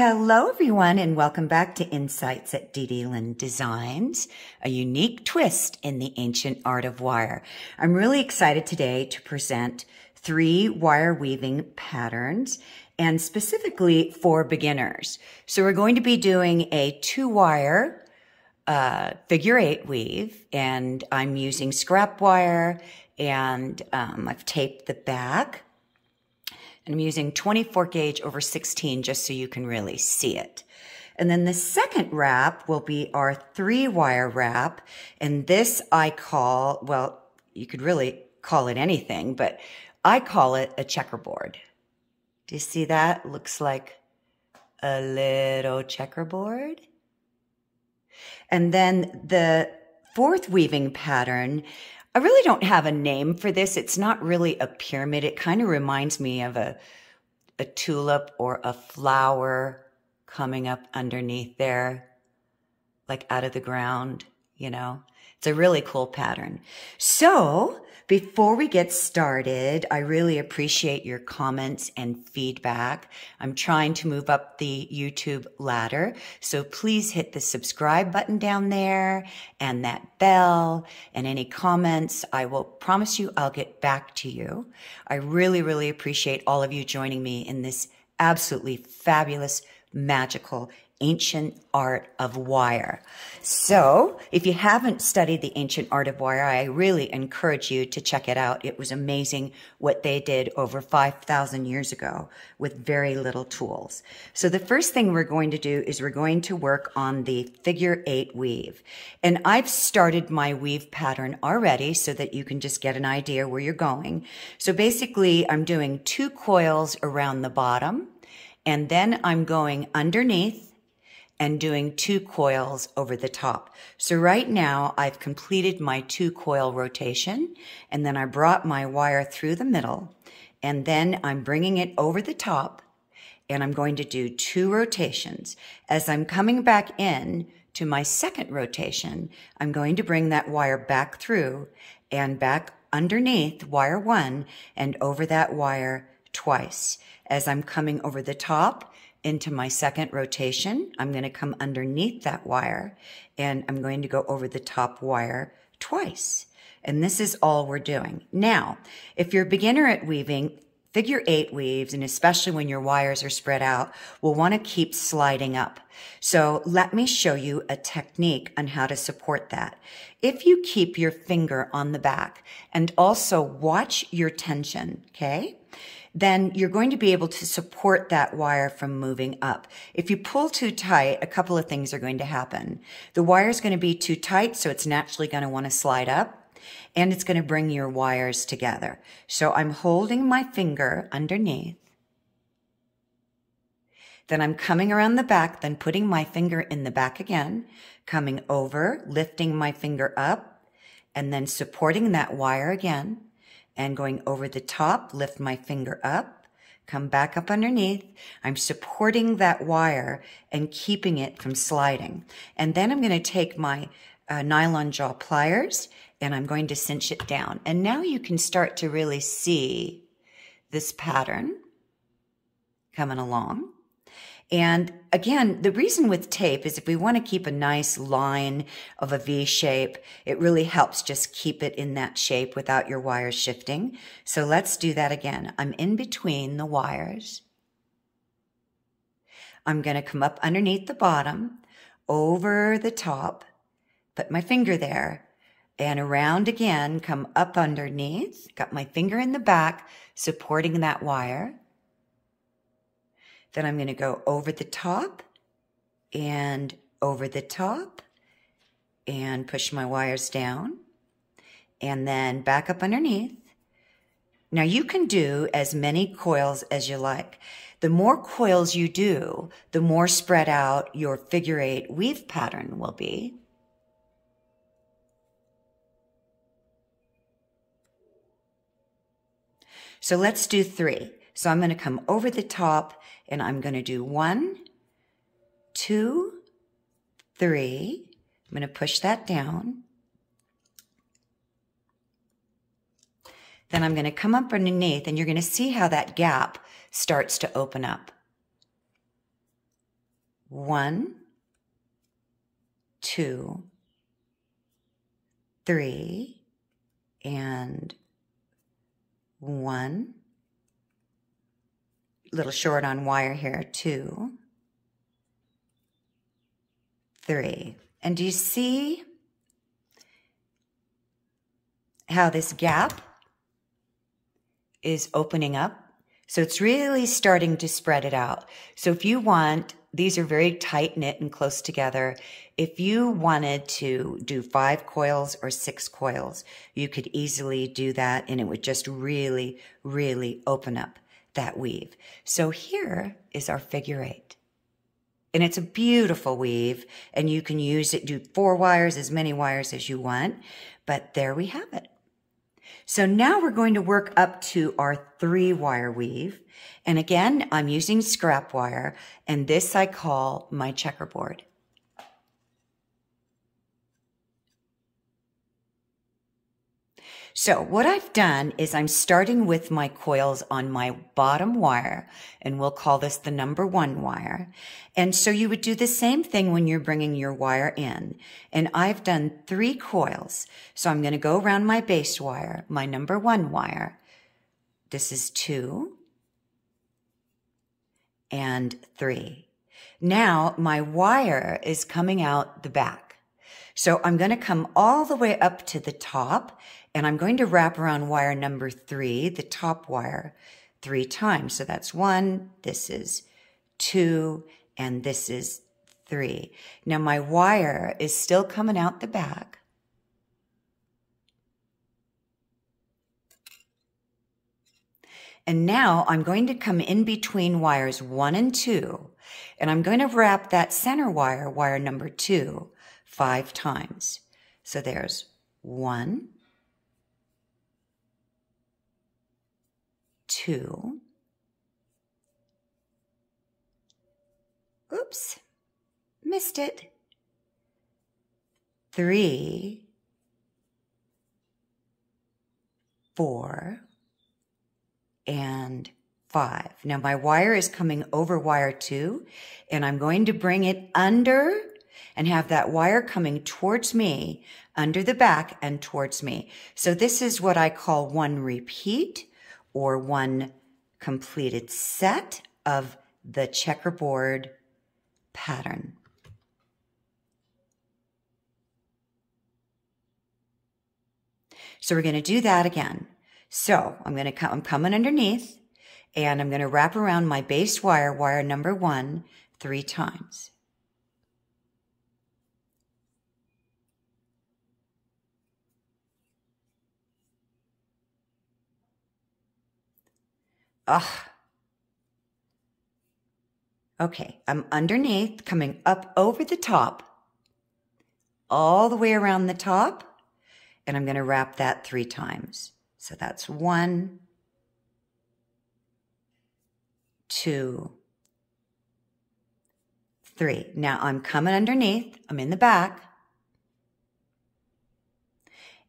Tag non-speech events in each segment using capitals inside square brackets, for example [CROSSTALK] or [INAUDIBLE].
Hello, everyone, and welcome back to Insights at DD Lynn Designs, a unique twist in the ancient art of wire. I'm really excited today to present three wire weaving patterns and specifically for beginners. So we're going to be doing a two wire uh, figure eight weave and I'm using scrap wire and um, I've taped the back and I'm using 24 gauge over 16 just so you can really see it. And then the second wrap will be our three wire wrap. And this I call, well, you could really call it anything, but I call it a checkerboard. Do you see that? Looks like a little checkerboard. And then the fourth weaving pattern, I really don't have a name for this. It's not really a pyramid. It kind of reminds me of a, a tulip or a flower coming up underneath there, like out of the ground, you know? It's a really cool pattern. So before we get started, I really appreciate your comments and feedback. I'm trying to move up the YouTube ladder. So please hit the subscribe button down there and that bell and any comments. I will promise you I'll get back to you. I really, really appreciate all of you joining me in this absolutely fabulous, magical, ancient art of wire. So if you haven't studied the ancient art of wire, I really encourage you to check it out. It was amazing what they did over 5,000 years ago with very little tools. So the first thing we're going to do is we're going to work on the figure eight weave. And I've started my weave pattern already so that you can just get an idea where you're going. So basically I'm doing two coils around the bottom and then I'm going underneath and doing two coils over the top. So right now I've completed my two coil rotation and then I brought my wire through the middle and then I'm bringing it over the top and I'm going to do two rotations. As I'm coming back in to my second rotation, I'm going to bring that wire back through and back underneath wire one and over that wire twice. As I'm coming over the top, into my second rotation. I'm going to come underneath that wire and I'm going to go over the top wire twice. And this is all we're doing. Now, if you're a beginner at weaving, figure eight weaves, and especially when your wires are spread out, will want to keep sliding up. So let me show you a technique on how to support that. If you keep your finger on the back and also watch your tension, okay? Then you're going to be able to support that wire from moving up. If you pull too tight, a couple of things are going to happen. The wire is going to be too tight, so it's naturally going to want to slide up and it's going to bring your wires together. So I'm holding my finger underneath. Then I'm coming around the back, then putting my finger in the back again, coming over, lifting my finger up, and then supporting that wire again and going over the top, lift my finger up, come back up underneath. I'm supporting that wire and keeping it from sliding. And then I'm going to take my uh, nylon jaw pliers and I'm going to cinch it down. And now you can start to really see this pattern coming along. And again, the reason with tape is if we want to keep a nice line of a V shape, it really helps just keep it in that shape without your wires shifting. So let's do that again. I'm in between the wires. I'm going to come up underneath the bottom, over the top, put my finger there, and around again, come up underneath, got my finger in the back, supporting that wire. Then I'm going to go over the top and over the top and push my wires down and then back up underneath. Now you can do as many coils as you like. The more coils you do, the more spread out your figure eight weave pattern will be. So let's do three. So I'm going to come over the top and I'm going to do one, two, three. I'm going to push that down. Then I'm going to come up underneath and you're going to see how that gap starts to open up. one, two, three, and one. Little short on wire here, two, three. And do you see how this gap is opening up? So it's really starting to spread it out. So if you want, these are very tight knit and close together. If you wanted to do five coils or six coils, you could easily do that and it would just really, really open up that weave. So here is our figure eight. And it's a beautiful weave and you can use it, do four wires, as many wires as you want. But there we have it. So now we're going to work up to our three wire weave. And again, I'm using scrap wire and this I call my checkerboard. So what I've done is I'm starting with my coils on my bottom wire, and we'll call this the number one wire. And so you would do the same thing when you're bringing your wire in. And I've done three coils. So I'm going to go around my base wire, my number one wire. This is two and three. Now my wire is coming out the back. So I'm going to come all the way up to the top and I'm going to wrap around wire number three, the top wire, three times. So that's one, this is two, and this is three. Now my wire is still coming out the back. And now I'm going to come in between wires one and two, and I'm going to wrap that center wire, wire number two, five times. So there's one, two. Oops, missed it. Three, four, and five. Now my wire is coming over wire two, and I'm going to bring it under and have that wire coming towards me under the back and towards me. So this is what I call one repeat or one completed set of the checkerboard pattern. So we're going to do that again. So I'm going to come, I'm coming underneath and I'm going to wrap around my base wire, wire number one, three times. Ugh. Okay, I'm underneath, coming up over the top, all the way around the top, and I'm going to wrap that three times. So that's one, two, three. Now I'm coming underneath, I'm in the back,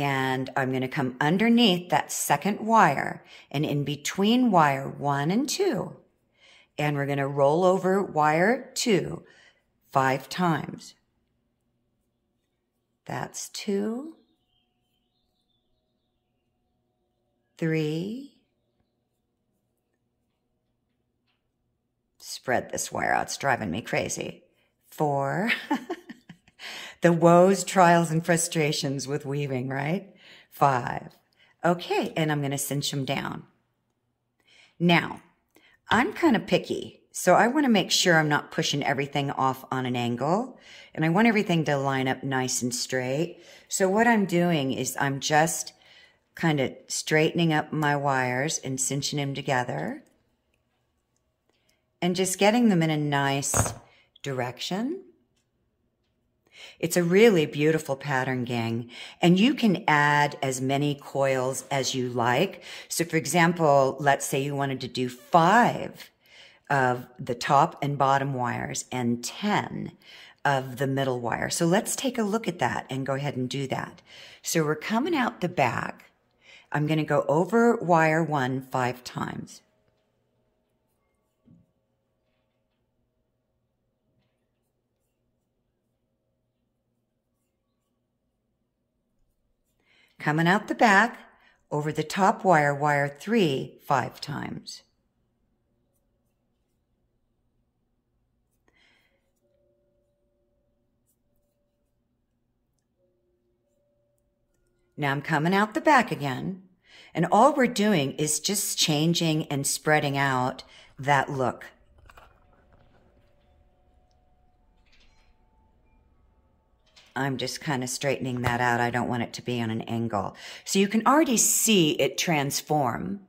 and I'm going to come underneath that second wire and in between wire one and two. And we're going to roll over wire two five times. That's two, three, spread this wire out. It's driving me crazy. Four, [LAUGHS] the woes, trials, and frustrations with weaving, right? Five. Okay, and I'm going to cinch them down. Now, I'm kind of picky, so I want to make sure I'm not pushing everything off on an angle, and I want everything to line up nice and straight. So what I'm doing is I'm just kind of straightening up my wires and cinching them together and just getting them in a nice direction. It's a really beautiful pattern, gang. And you can add as many coils as you like. So for example, let's say you wanted to do five of the top and bottom wires and 10 of the middle wire. So let's take a look at that and go ahead and do that. So we're coming out the back. I'm going to go over wire one five times. Coming out the back, over the top wire, wire three, five times. Now I'm coming out the back again. And all we're doing is just changing and spreading out that look. I'm just kind of straightening that out. I don't want it to be on an angle. So you can already see it transform.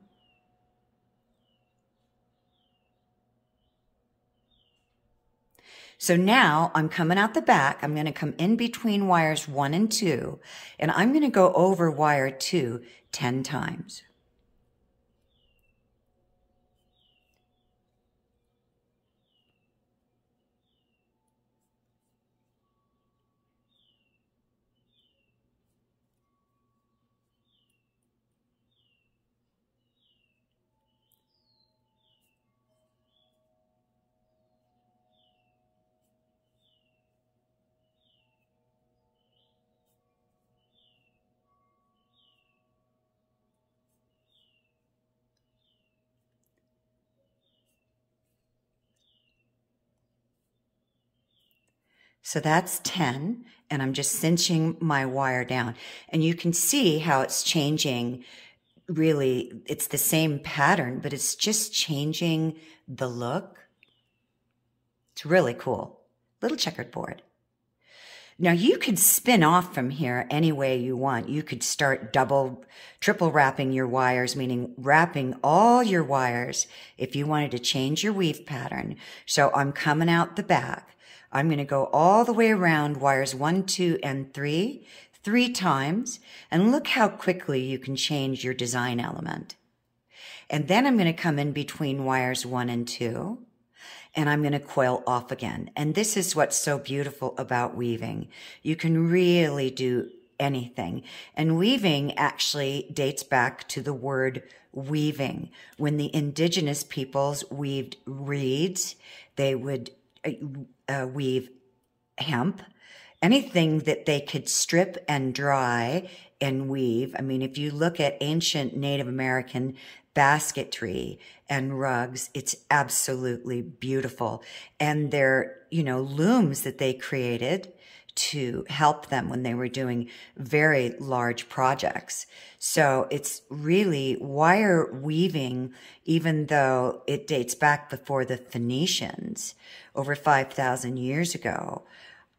So now I'm coming out the back. I'm going to come in between wires one and two, and I'm going to go over wire two 10 times. So that's 10 and I'm just cinching my wire down and you can see how it's changing. Really, it's the same pattern, but it's just changing the look. It's really cool. Little checkered board. Now you could spin off from here any way you want. You could start double, triple wrapping your wires, meaning wrapping all your wires if you wanted to change your weave pattern. So I'm coming out the back. I'm going to go all the way around wires one, two, and three, three times, and look how quickly you can change your design element. And then I'm going to come in between wires one and two, and I'm going to coil off again. And this is what's so beautiful about weaving. You can really do anything. And weaving actually dates back to the word weaving. When the indigenous peoples weaved reeds, they would uh, weave hemp, anything that they could strip and dry and weave. I mean, if you look at ancient Native American basketry and rugs, it's absolutely beautiful. And their, you know, looms that they created to help them when they were doing very large projects. So it's really wire weaving, even though it dates back before the Phoenicians, over 5,000 years ago,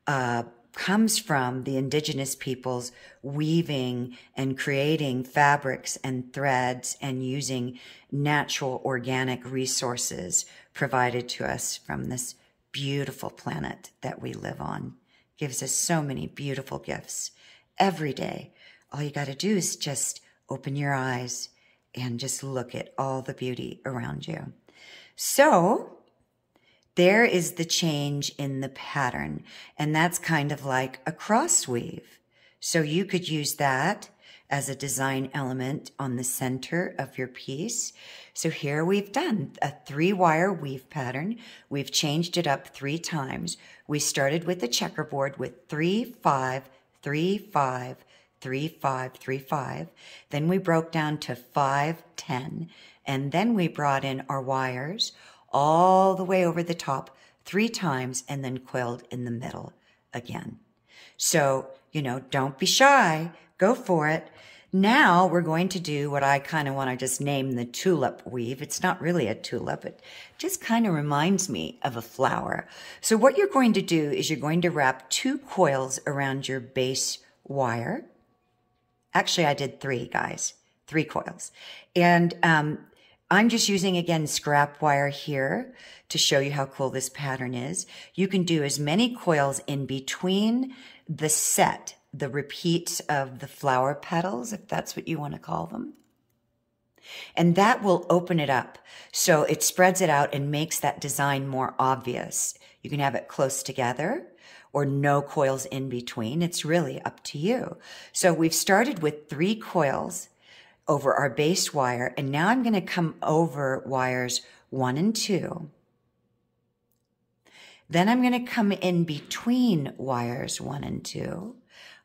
uh, comes from the indigenous peoples weaving and creating fabrics and threads and using natural organic resources provided to us from this beautiful planet that we live on gives us so many beautiful gifts every day. All you got to do is just open your eyes and just look at all the beauty around you. So there is the change in the pattern, and that's kind of like a cross weave. So you could use that as a design element on the center of your piece. So here we've done a three wire weave pattern. We've changed it up three times. We started with the checkerboard with three, five, three, five, three, five, three, five. Then we broke down to five, ten, and then we brought in our wires all the way over the top three times and then coiled in the middle again. So, you know, don't be shy. Go for it. Now we're going to do what I kind of want to just name the tulip weave. It's not really a tulip. It just kind of reminds me of a flower. So what you're going to do is you're going to wrap two coils around your base wire. Actually, I did three, guys. Three coils. And um, I'm just using, again, scrap wire here to show you how cool this pattern is. You can do as many coils in between the set the repeat of the flower petals, if that's what you want to call them. And that will open it up. So it spreads it out and makes that design more obvious. You can have it close together or no coils in between. It's really up to you. So we've started with three coils over our base wire. And now I'm going to come over wires one and two. Then I'm going to come in between wires one and two.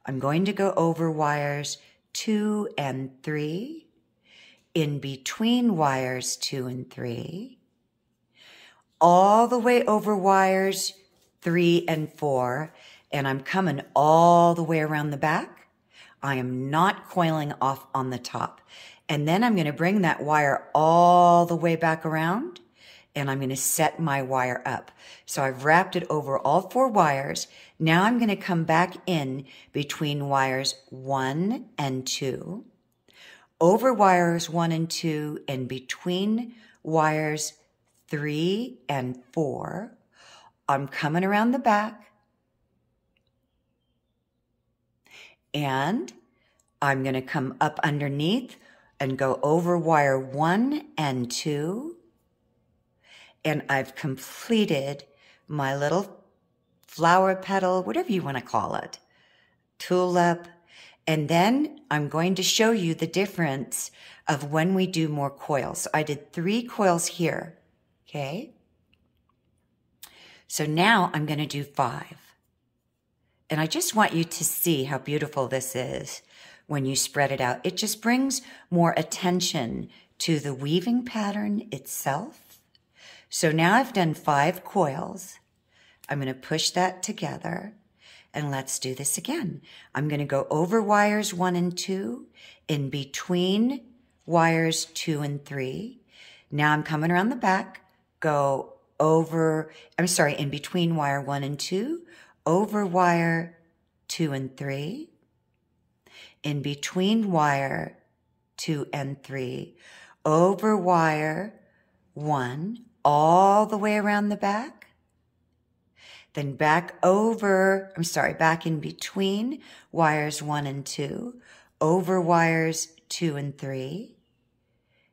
I'm going to go over wires two and three, in between wires two and three, all the way over wires three and four, and I'm coming all the way around the back. I am not coiling off on the top. And then I'm going to bring that wire all the way back around and I'm going to set my wire up. So I've wrapped it over all four wires. Now I'm going to come back in between wires one and two, over wires one and two, and between wires three and four. I'm coming around the back and I'm going to come up underneath and go over wire one and two. And I've completed my little flower petal, whatever you want to call it, tulip. And then I'm going to show you the difference of when we do more coils. So I did three coils here. Okay. So now I'm going to do five. And I just want you to see how beautiful this is when you spread it out. It just brings more attention to the weaving pattern itself. So now I've done five coils. I'm going to push that together and let's do this again. I'm going to go over wires one and two in between wires two and three. Now I'm coming around the back, go over, I'm sorry, in between wire one and two, over wire two and three, in between wire two and three, over wire one, all the way around the back, then back over, I'm sorry, back in between wires one and two, over wires two and three,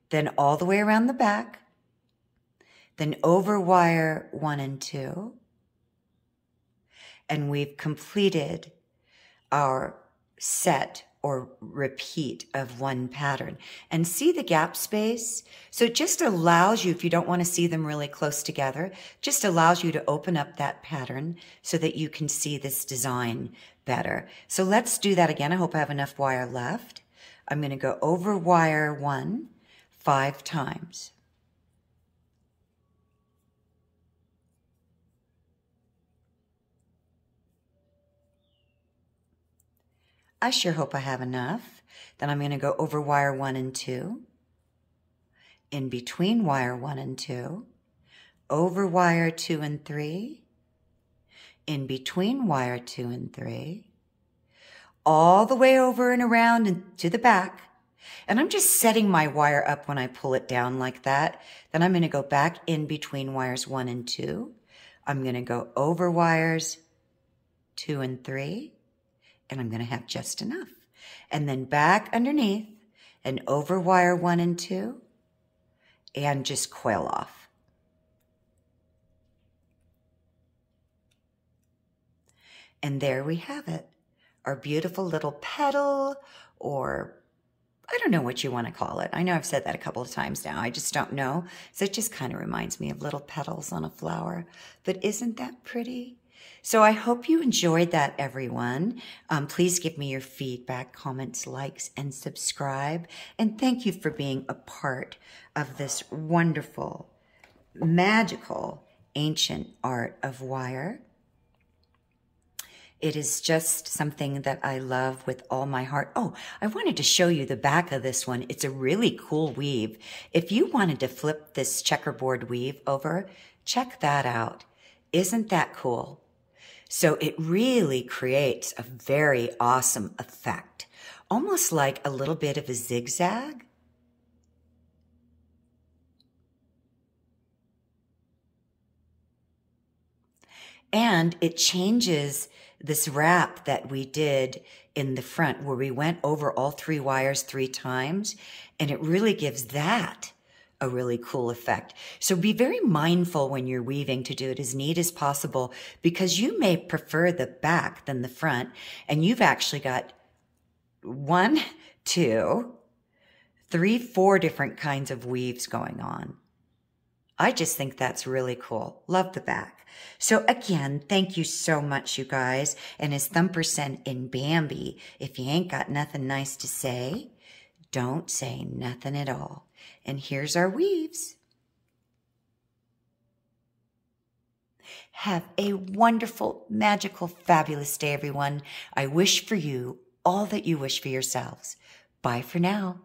then all the way around the back, then over wire one and two, and we've completed our set or repeat of one pattern and see the gap space. So it just allows you, if you don't want to see them really close together, just allows you to open up that pattern so that you can see this design better. So let's do that again. I hope I have enough wire left. I'm going to go over wire one five times. I sure hope I have enough. Then I'm going to go over wire one and two, in between wire one and two, over wire two and three, in between wire two and three, all the way over and around and to the back. And I'm just setting my wire up when I pull it down like that. Then I'm going to go back in between wires one and two. I'm going to go over wires two and three and I'm going to have just enough. And then back underneath and over wire one and two and just coil off. And there we have it. Our beautiful little petal or I don't know what you want to call it. I know I've said that a couple of times now. I just don't know. So it just kind of reminds me of little petals on a flower. But isn't that pretty? So I hope you enjoyed that, everyone. Um, please give me your feedback, comments, likes, and subscribe. And thank you for being a part of this wonderful, magical, ancient art of wire. It is just something that I love with all my heart. Oh, I wanted to show you the back of this one. It's a really cool weave. If you wanted to flip this checkerboard weave over, check that out. Isn't that cool? So it really creates a very awesome effect, almost like a little bit of a zigzag. And it changes this wrap that we did in the front where we went over all three wires three times. And it really gives that a really cool effect. So be very mindful when you're weaving to do it as neat as possible because you may prefer the back than the front. And you've actually got one, two, three, four different kinds of weaves going on. I just think that's really cool. Love the back. So again, thank you so much, you guys. And as Thumper said in Bambi, if you ain't got nothing nice to say, don't say nothing at all. And here's our weaves. Have a wonderful, magical, fabulous day, everyone. I wish for you all that you wish for yourselves. Bye for now.